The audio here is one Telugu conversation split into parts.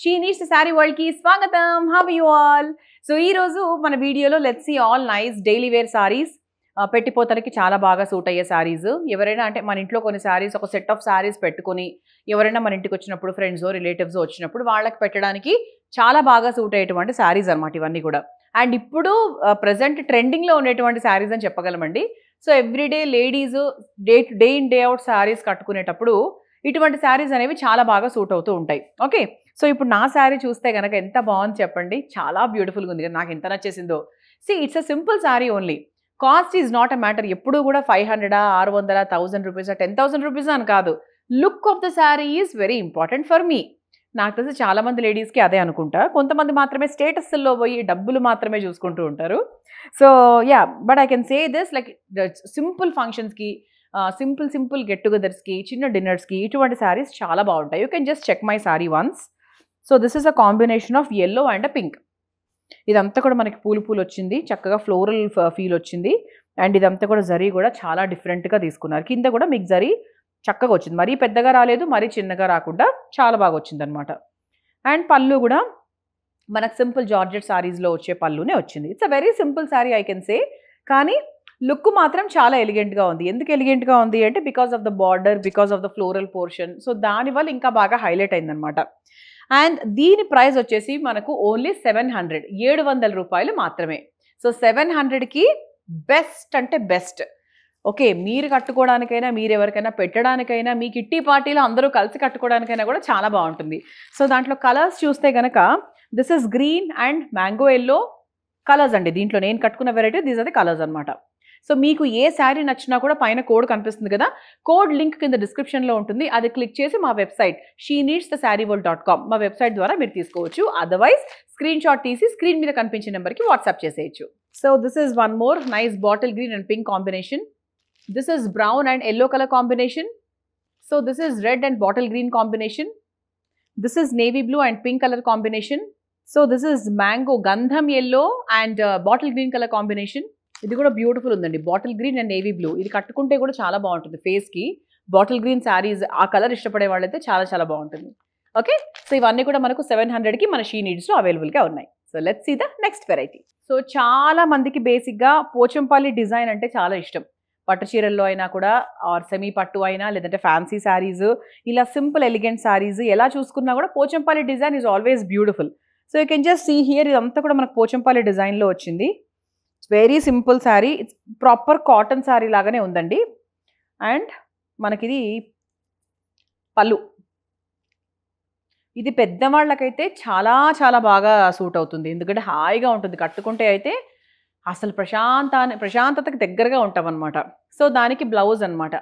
షీ నీడ్స్ శారీ వరల్డ్కి స్వాగతం. హవ్ యు ఆల్ సో ఈ రోజు మన వీడియోలో let's see all nice daily wear saris పెట్టిపోతలకి చాలా బాగా సూట్ అయ్యే శారీస్ ఎవరైనా అంటే మన ఇంట్లో కొన్ని శారీస్ ఒక సెట్ ఆఫ్ శారీస్ పెట్టుకుని ఎవరైనా మన ఇంటికి వచ్చినప్పుడు ఫ్రెండ్స్ రిలేటివ్స్ వచ్చినప్పుడు వాళ్ళకి పెట్టడానికి చాలా బాగా సూట్ అయ్యేటువంటి శారీస్ అనమాట ఇవన్నీ కూడా. అండ్ ఇప్పుడు ప్రజెంట్ ట్రెండింగ్లో ఉండేటువంటి శారీస్ అని చెప్పగలమండి. So everyday ladies day day in day out saris కట్టుకునేటప్పుడు ఇటువంటి శారీస్ అనేవి చాలా బాగా సూట్ అవుతూ ఉంటాయి. ఓకే సో ఇప్పుడు నా శారీ చూస్తే కనుక ఎంత బాగుంది చెప్పండి. చాలా బ్యూటిఫుల్గా ఉంది. కదా నాకు ఎంత నచ్చేసిందో. See it's a simple sari only cost is not a matter ఎప్పుడు కూడా ఫైవ్ హండ్రెడా ఆరు వందల థౌసండ్ రూపీసా టెన్ థౌసండ్ రూపీస్ అని కాదు. Look of the sari is very important for me నాకు తెలిసి చాలా మంది లేడీస్కి అదే అనుకుంటా. కొంతమంది మాత్రమే స్టేటస్లో పోయి డబ్బులు మాత్రమే చూసుకుంటూ ఉంటారు. So ya but I can say this like simple ఫంక్షన్స్కి సింపుల్ సింపుల్ గెట్ టుగెదర్స్కి చిన్న డిన్నర్స్కి ఇటువంటి శారీస్ చాలా బాగుంటాయి. You can just check my sari once so this is a combination of yellow and pink ఇదంతా కూడా మనకి పూలు పూలు వచ్చింది. చక్కగా ఫ్లోరల్ ఫీల్ uh, వచ్చింది. అండ్ ఇదంతా కూడా జరీ కూడా చాలా డిఫరెంట్గా తీసుకున్నారు. కింద కూడా మీకు జరీ చక్కగా వచ్చింది. మరీ పెద్దగా రాలేదు మరీ చిన్నగా రాకుండా చాలా బాగా వచ్చింది అనమాట అండ్ పళ్ళు కూడా మనకు సింపుల్ జార్జెట్ సారీస్లో వచ్చే పళ్ళునే వచ్చింది. It's a very simple sari I can say కానీ లుక్ మాత్రం చాలా ఎలిగెంట్గా ఉంది. ఎందుకు ఎలిగెంట్గా ఉంది అంటే because of the border because of the floral portion so దానివల్ల ఇంకా బాగా హైలైట్ అయిందనమాట అండ్ దీని ప్రైస్ వచ్చేసి మనకు ఓన్లీ సెవెన్ హండ్రెడ్ ఏడు వందల రూపాయలు మాత్రమే. సో సెవెన్ హండ్రెడ్కి బెస్ట్ అంటే బెస్ట్. ఓకే మీరు కట్టుకోవడానికైనా మీరు ఎవరికైనా పెట్టడానికైనా మీ కిట్టి పార్టీలో అందరూ కలిసి కట్టుకోవడానికైనా కూడా చాలా బాగుంటుంది. సో దాంట్లో కలర్స్ చూస్తే కనుక this is green and mango yellow colours అండి. దీంట్లో నేను కట్టుకున్న వెరైటీ దీస్ అది కలర్స్ అనమాట సో మీకు ఏ శారీ నచ్చినా కూడా పైన కోడ్ కనిపిస్తుంది కదా కోడ్ లింక్ కింద డిస్క్రిప్షన్లో ఉంటుంది. అది క్లిక్ చేసి మా website She Needs the Saree World dot com మా వెబ్సైట్ ద్వారా మీరు తీసుకోవచ్చు. అదర్వైజ్ స్క్రీన్ షాట్ తీసి స్క్రీన్ మీద కనిపించే నెంబర్కి వాట్సాప్ చేసేయచ్చు. So this is one more nice bottle green and pink combination this is brown and yellow colour combination so this is red and bottle green combination this is navy blue and pink colour combination so this is mango గంధం yellow and bottle green colour combination ఇది కూడా బ్యూటిఫుల్ ఉందండి. Bottle green and navy blue ఇది కట్టుకుంటే కూడా చాలా బాగుంటుంది ఫేస్కి బాటిల్ గ్రీన్ శారీస్ ఆ కలర్ ఇష్టపడే వాళ్ళైతే చాలా చాలా బాగుంటుంది. ఓకే సో ఇవన్నీ కూడా మనకు సెవెన్ హండ్రెడ్కి మన షీ నీడ్స్లో అవైలబుల్గా ఉన్నాయి. So let's see the next variety so చాలా మందికి బేసిక్గా పోచంపల్లి డిజైన్ అంటే చాలా ఇష్టం. పట్టు చీరల్లో అయినా కూడా ఆర్ సెమీ పట్టు అయినా లేదంటే ఫ్యాన్సీ శారీస్ ఇలా సింపుల్ ఎలిగెంట్ శారీస్ ఎలా చూసుకున్నా కూడా Pochampally design is always beautiful so you can just see here ఇదంతా కూడా మనకు పోచంపల్లి డిజైన్లో వచ్చింది. Very simple sari it's proper cotton sari లాగానే ఉందండి అండ్ మనకిది పళ్ళు ఇది పెద్దవాళ్ళకైతే చాలా చాలా బాగా సూట్ అవుతుంది ఎందుకంటే హాయిగా ఉంటుంది కట్టుకుంటే అయితే అసలు ప్రశాంత ప్రశాంతతకి దగ్గరగా ఉంటాం అనమాట సో దానికి బ్లౌజ్ అనమాట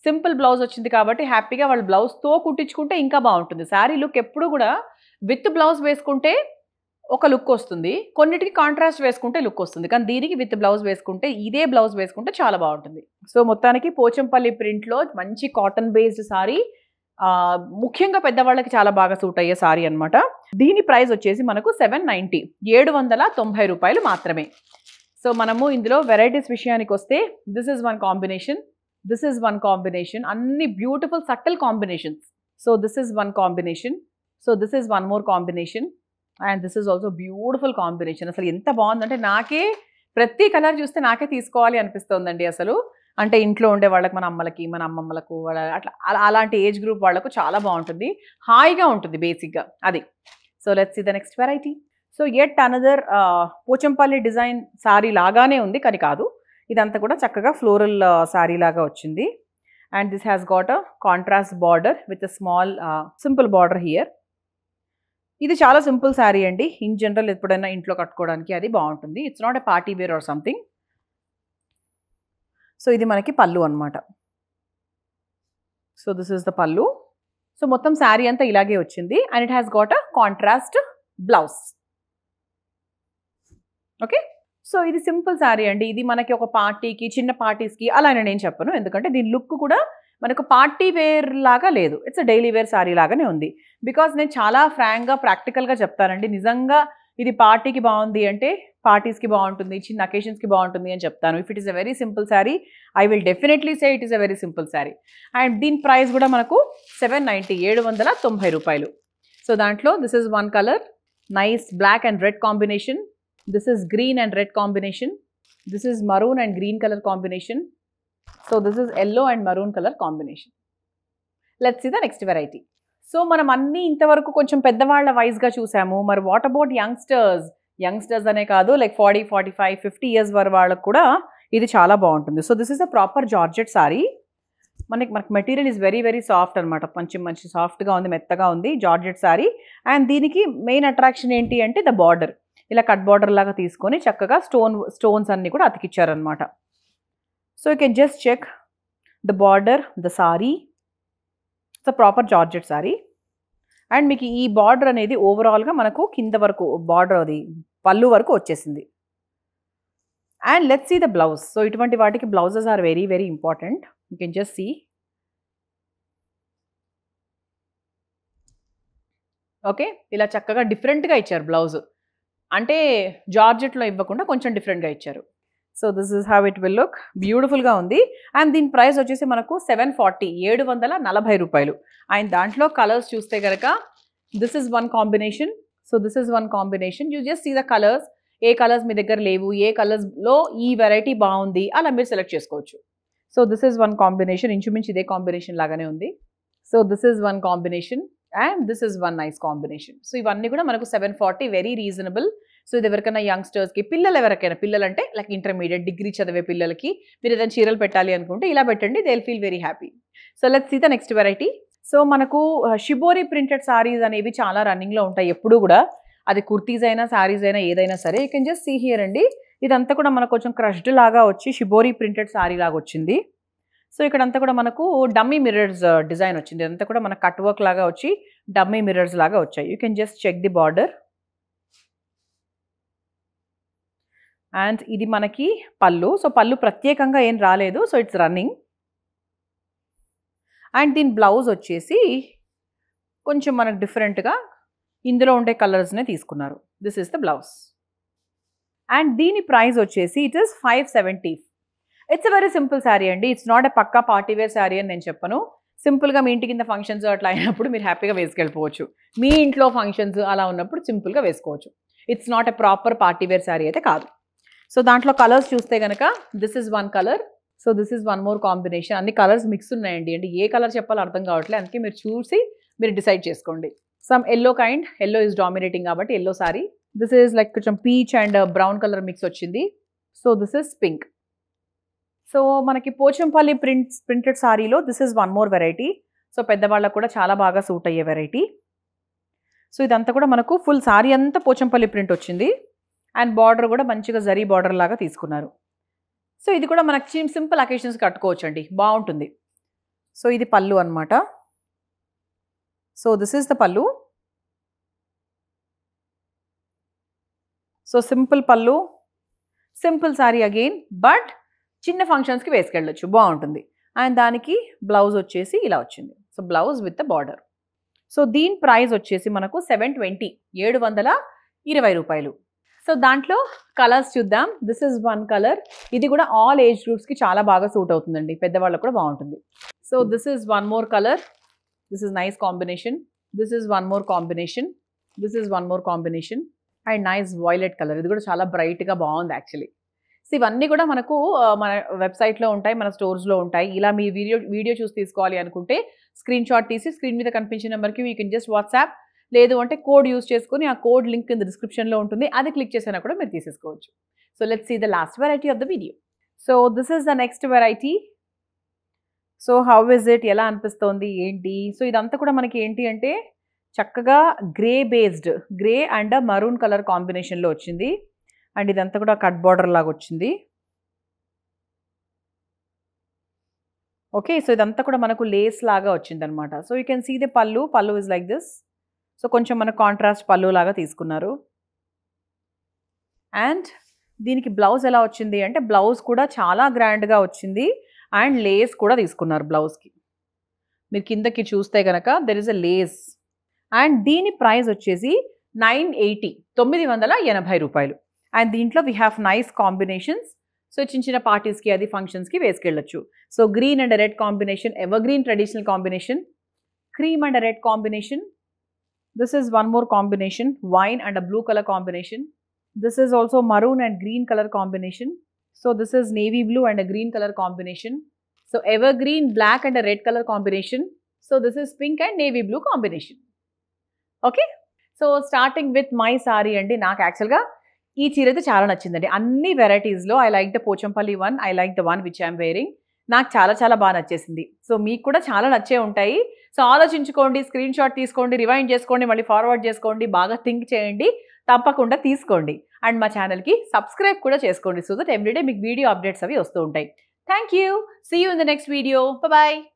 సింపుల్ బ్లౌజ్ వచ్చింది కాబట్టి హ్యాపీగా వాళ్ళు బ్లౌజ్తో కుట్టించుకుంటే ఇంకా బాగుంటుంది. శారీ లుక్ ఎప్పుడు కూడా విత్ బ్లౌజ్ వేసుకుంటే ఒక లుక్ వస్తుంది. కొన్నిటికి కాంట్రాస్ట్ వేసుకుంటే లుక్ వస్తుంది. కానీ దీనికి విత్ బ్లౌజ్ వేసుకుంటే ఇదే బ్లౌజ్ వేసుకుంటే చాలా బాగుంటుంది. సో మొత్తానికి పోచంపల్లి ప్రింట్లో మంచి కాటన్ బేస్డ్ సారీ ముఖ్యంగా పెద్దవాళ్ళకి చాలా బాగా సూట్ అయ్యే సారీ అనమాట దీని ప్రైస్ వచ్చేసి మనకు సెవెన్ నైంటీ ఏడు వందల తొంభై రూపాయలు మాత్రమే. సో మనము ఇందులో వెరైటీస్ విషయానికి వస్తే this is one combination this is one combination అన్ని beautiful subtle combinations so this is one combination so this is one more combination and this is also beautiful combination అసలు ఎంత బాగుందంటే నాకే ప్రతి కలర్ చూస్తే నాకే తీసుకోవాలి అనిపిస్తుందండి అసలు. అంటే ఇంట్లో ఉండే వాళ్ళకి మన అమ్మలకి మన అమ్మమ్మలకు వాళ్ళ అట్లా అలా అలాంటి ఏజ్ గ్రూప్ వాళ్ళకు చాలా బాగుంటుంది. హాయిగా ఉంటుంది బేసిక్గా అది. So let's see the next variety so it another Pochampally design sari లాగానే ఉంది కానీ కాదు. ఇదంతా కూడా చక్కగా ఫ్లోరల్ సారీ uh, లాగా వచ్చింది. And this has got a contrast border with a small simple border here ఇది చాలా సింపుల్ శారీ అండి. ఇన్ జనరల్ ఎప్పుడైనా ఇంట్లో కట్టుకోవడానికి అది బాగుంటుంది. It's not a party wear or something. So ఇది మనకి పళ్ళు అనమాట so this is the pallu. So మొత్తం శారీ అంతా ఇలాగే వచ్చింది. And it has got a contrast blouse. Okay? So ఇది సింపుల్ శారీ అండి. ఇది మనకి ఒక పార్టీకి చిన్న పార్టీస్కి అలా నేను చెప్పను. ఎందుకంటే దీని లుక్ కూడా మనకు పార్టీ వేర్ లాగా లేదు. ఇట్స్ డైలీ వేర్ శారీ లాగానే ఉంది. బికాజ్ నేను చాలా ఫ్రాంక్గా ప్రాక్టికల్గా చెప్తానండి. నిజంగా ఇది పార్టీకి బాగుంది అంటే పార్టీస్కి బాగుంటుంది చిన్న అకేషన్స్కి బాగుంటుంది అని చెప్తాను. If it is a very simple sari I will definitely say it is a very simple sari and దీని ప్రైస్ కూడా మనకు సెవెన్ నైంటీ ఏడు వందల తొంభై రూపాయలు. సో దాంట్లో this is one colour nice black and red combination this is green and red combination this is maroon and green colour combination so this is yellow and maroon colour combination let's see the next variety so మనం అన్ని ఇంతవరకు కొంచెం పెద్దవాళ్ళ వైజ్గా చూసాము. మరి వాట్ అబౌట్ యంగ్స్టర్స్ యంగ్స్టర్స్ అనే కాదు like forty forty five fifty years వరకు వాళ్ళకు కూడా ఇది చాలా బాగుంటుంది. So this is a proper georgette sari మనకి మనకి material is very very soft అనమాట మంచి మంచి సాఫ్ట్గా ఉంది మెత్తగా ఉంది జార్జెట్ సారీ అండ్ దీనికి మెయిన్ అట్రాక్షన్ ఏంటి అంటే ద బార్డర్ ఇలా కట్ బార్డర్ లాగా తీసుకొని చక్కగా స్టోన్ స్టోన్స్ అన్నీ కూడా అతికిచ్చారనమాట so you can just check the border the sari it's proper georgette sari and మీకు ఈ బార్డర్ అనేది ఓవరాల్గా మనకు కింద వరకు బార్డర్ అది పళ్ళు వరకు వచ్చేసింది. And let's see the blouse so ఇటువంటి వాటికి blouses are very very important you can just see okay ఇలా చక్కగా డిఫరెంట్గా ఇచ్చారు బ్లౌజ్ అంటే జార్జెట్లో ఇవ్వకుండా కొంచెం డిఫరెంట్గా ఇచ్చారు. So this is how it will look బ్యూటిఫుల్గా ఉంది. అండ్ దీని ప్రైస్ వచ్చేసి మనకు సెవెన్ ఫార్టీ ఏడు వందల నలభై రూపాయలు. అండ్ దాంట్లో కలర్స్ చూస్తే కనుక this is one combination. So this is one combination. You just see the colours A colours మీ దగ్గర లేవు ఏ కలర్స్లో ఈ వెరైటీ బాగుంది అలా మీరు సెలెక్ట్ చేసుకోవచ్చు. So this is one combination. ఇంచుమించు ఇదే కాంబినేషన్ లాగానే ఉంది. So this is one combination and this is one nice combination. So ఇవన్నీ కూడా మనకు seven forty very reasonable so ఇది ఎవరికైనా యంగ్స్టర్స్కి పిల్లలు ఎవరికైనా పిల్లలు అంటే లైక్ ఇంటర్మీడియట్ డిగ్రీ చదివే పిల్లలకి మీరు ఏదైనా చీరలు పెట్టాలి అనుకుంటే ఇలా పెట్టండి they feel very happy so let's see the next variety so మనకు షిబోరి ప్రింటెడ్ సారీస్ అనేవి చాలా రన్నింగ్లో ఉంటాయి ఎప్పుడు కూడా. అది కుర్తీస్ అయినా సారీస్ అయినా ఏదైనా సరే you can just see here అండి. ఇదంతా కూడా మనకు కొంచెం క్రష్డ్ లాగా వచ్చి షిబోరి ప్రింటెడ్ సారీ లాగా వచ్చింది. సో ఇక్కడంతా కూడా మనకు డమ్మీ మిర్రర్స్ డిజైన్ వచ్చింది. ఇదంతా కూడా మన కట్ వర్క్ లాగా వచ్చి డమ్మీ మిర్రర్స్ లాగా వచ్చాయి. You can just check the border and ఇది మనకి పళ్ళు. సో పళ్ళు ప్రత్యేకంగా ఏం రాలేదు. So it's running. అండ్ దీని బ్లౌజ్ వచ్చేసి కొంచెం మనకు డిఫరెంట్గా ఇందులో ఉండే కలర్స్నే తీసుకున్నారు. This is the blouse. And దీని ప్రైస్ వచ్చేసి it is five seventy. It's very simple sari అండి. ఇట్స్ నాట్ ఎ పక్కా పార్టీ వేర్ శారీ అని నేను చెప్పను. సింపుల్గా మీ ఇంటి కింద ఫంక్షన్స్ అట్లా అయినప్పుడు మీరు హ్యాపీగా వేసుకెళ్ళిపోవచ్చు. మీ ఇంట్లో ఫంక్షన్స్ అలా ఉన్నప్పుడు సింపుల్గా వేసుకోవచ్చు. It's not a proper party wear sari అయితే కాదు. సో దాంట్లో కలర్స్ చూస్తే కనుక this is one colour so this is one more combination అన్ని కలర్స్ మిక్స్ ఉన్నాయండి. అంటే ఏ కలర్ చెప్పాలో అర్థం కావట్లేదు అందుకే మీరు చూసి మీరు డిసైడ్ చేసుకోండి. Some yellow kind yellow is dominating కాబట్టి yellow sari this is like కొంచెం peach and brown colour mix వచ్చింది. So this is pink so మనకి పోచంపల్లి ప్రింట్ ప్రింటెడ్ సారీలో this is one more variety so పెద్దవాళ్ళకు కూడా చాలా బాగా సూట్ అయ్యే వెరైటీ సో ఇదంతా కూడా మనకు ఫుల్ సారీ అంతా పోచంపల్లి ప్రింట్ వచ్చింది. అండ్ బార్డర్ కూడా మంచిగా జరీ బార్డర్ లాగా తీసుకున్నారు. సో ఇది కూడా మనకి సింపుల్ అకేషన్స్ కట్టుకోవచ్చు అండి బాగుంటుంది. సో ఇది పళ్ళు అనమాట so this is the pallu. So simple pallu. Simple sari again but చిన్న ఫంక్షన్స్కి వేసుకెళ్ళొచ్చు. బాగుంటుంది. అండ్ దానికి బ్లౌజ్ వచ్చేసి ఇలా వచ్చింది. So blouse with the border. So దీని ప్రైస్ వచ్చేసి మనకు సెవెన్ ట్వంటీ ఏడు వందల ఇరవై రూపాయలు. సో దాంట్లో కలర్స్ చూద్దాం. దిస్ ఇస్ వన్ కలర్ ఇది కూడా ఆల్ ఏజ్ గ్రూప్స్కి చాలా బాగా సూట్ అవుతుందండి. పెద్దవాళ్ళకు కూడా బాగుంటుంది. So this is one more colour this is nice combination this is one more combination this is one more combination and nice violet colour ఇది కూడా చాలా బ్రైట్గా బాగుంది యాక్చువల్లీ సో ఇవన్నీ కూడా మనకు మన వెబ్సైట్లో ఉంటాయి మన స్టోర్స్లో ఉంటాయి. ఇలా మీ వీడియో వీడియో చూసి తీసుకోవాలి అనుకుంటే స్క్రీన్ షాట్ తీసి స్క్రీన్ మీద కనిపించిన నెంబర్కి యూ కెన్ జస్ట్ వాట్సాప్ లేదు అంటే కోడ్ యూస్ చేసుకొని ఆ కోడ్ లింక్ కింద డిస్క్రిప్షన్లో ఉంటుంది. అది క్లిక్ చేసినా కూడా మీరు తీసేసుకోవచ్చు. So let's see the last variety of the video so this is the next variety so how is it ఎలా అనిపిస్తోంది? ఏంటి? సో ఇదంతా కూడా మనకి ఏంటి అంటే చక్కగా grey based grey and maroon colour కాంబినేషన్లో వచ్చింది. అండ్ ఇదంతా కూడా కట్ బార్డర్ లాగా వచ్చింది. ఓకే సో ఇదంతా కూడా మనకు లేస్ లాగా వచ్చింది అనమాట so you can see the pallu pallu is like this so కొంచెం మన కాంట్రాస్ట్ పళ్ళు లాగా తీసుకున్నారు. అండ్ దీనికి బ్లౌజ్ ఎలా వచ్చింది అంటే బ్లౌజ్ కూడా చాలా గ్రాండ్గా వచ్చింది. అండ్ లేస్ కూడా తీసుకున్నారు బ్లౌజ్కి మీరు కిందకి చూస్తే కనుక there is a lace and దీని ప్రైస్ వచ్చేసి నైన్ ఎయిటీ తొమ్మిది వందల ఎనభై రూపాయలు. అండ్ దీంట్లో we have nice combinations so చిన్న చిన్న పార్టీస్కి అది ఫంక్షన్స్కి వేసుకెళ్ళొచ్చు. So green and red combination evergreen traditional combination cream and red combination this is one more combination wine and a blue colour combination this is also maroon and green colour combination so this is navy blue and a green colour combination so evergreen black and red colour combination so this is pink and navy blue combination okay so starting with my sorry అండి నాకు యాక్చువల్గా ఈ చీర అయితే చాలా నచ్చిందండి అన్ని వెరైటీస్లో I like the Pochampally one I like the one which I'm wearing నాకు చాలా చాలా బాగా నచ్చేసింది. సో మీకు కూడా చాలా నచ్చే ఉంటాయి. సో ఆలోచించుకోండి స్క్రీన్ షాట్ తీసుకోండి రివైండ్ చేసుకోండి మళ్ళీ ఫార్వర్డ్ చేసుకోండి బాగా థింక్ చేయండి తప్పకుండా తీసుకోండి. అండ్ మా ఛానల్కి సబ్స్క్రైబ్ కూడా చేసుకోండి సో దట్ ఎవ్రీడే మీకు వీడియో అప్డేట్స్ అవి వస్తూ ఉంటాయి. Thank you see you in the next video. Bye